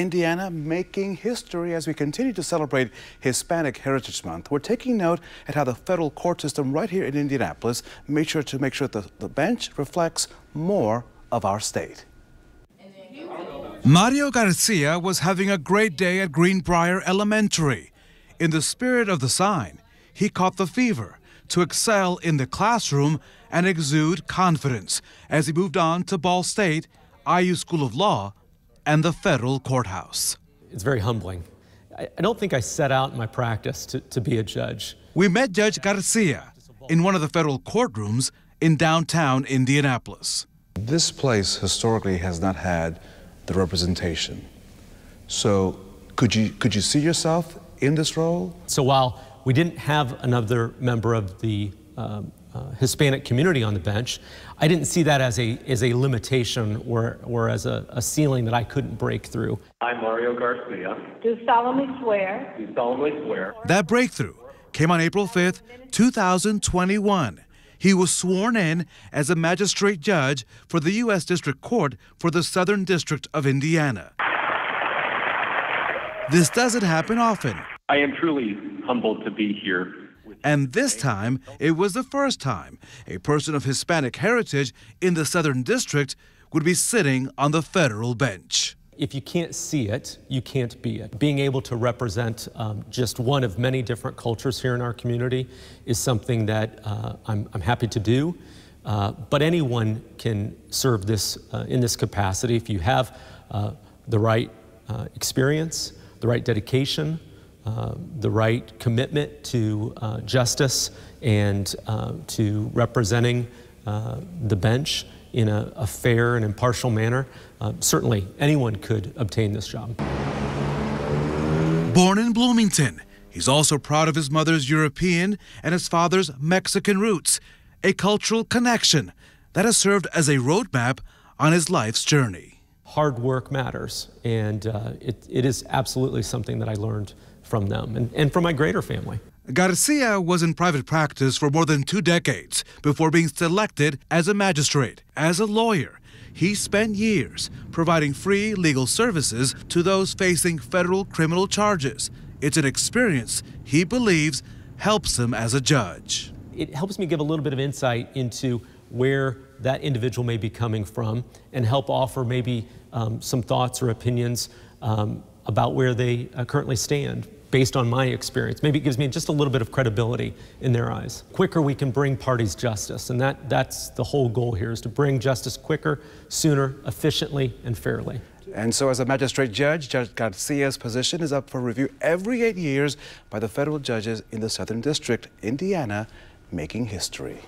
Indiana making history as we continue to celebrate Hispanic Heritage Month. We're taking note at how the federal court system right here in Indianapolis made sure to make sure that the, the bench reflects more of our state. Mario Garcia was having a great day at Greenbrier Elementary. In the spirit of the sign, he caught the fever to excel in the classroom and exude confidence as he moved on to Ball State, IU School of Law, and the federal courthouse. It's very humbling. I, I don't think I set out in my practice to, to be a judge. We met Judge Garcia in one of the federal courtrooms in downtown Indianapolis. This place historically has not had the representation. So could you, could you see yourself in this role? So while we didn't have another member of the um, uh, Hispanic community on the bench, I didn't see that as a, as a limitation or, or as a, a ceiling that I couldn't break through. I'm Mario Garcia, do solemnly swear do solemnly swear That breakthrough came on April 5th, 2021. He was sworn in as a magistrate judge for the U.S. District Court for the Southern District of Indiana. This doesn't happen often, I am truly humbled to be here. And this time it was the first time a person of Hispanic heritage in the Southern District would be sitting on the federal bench. If you can't see it, you can't be it. Being able to represent um, just one of many different cultures here in our community is something that uh, I'm, I'm happy to do. Uh, but anyone can serve this uh, in this capacity if you have uh, the right uh, experience, the right dedication, uh, the right commitment to uh, justice and uh, to representing uh, the bench in a, a fair and impartial manner. Uh, certainly, anyone could obtain this job. Born in Bloomington, he's also proud of his mother's European and his father's Mexican roots, a cultural connection that has served as a roadmap on his life's journey. Hard work matters, and uh, it, it is absolutely something that I learned from them and, and from my greater family. Garcia was in private practice for more than two decades before being selected as a magistrate. As a lawyer, he spent years providing free legal services to those facing federal criminal charges. It's an experience he believes helps him as a judge. It helps me give a little bit of insight into where that individual may be coming from and help offer maybe um, some thoughts or opinions um, about where they uh, currently stand based on my experience. Maybe it gives me just a little bit of credibility in their eyes. Quicker we can bring parties justice, and that, that's the whole goal here is to bring justice quicker, sooner, efficiently, and fairly. And so, as a magistrate judge, Judge Garcia's position is up for review every eight years by the federal judges in the Southern District, Indiana, making history.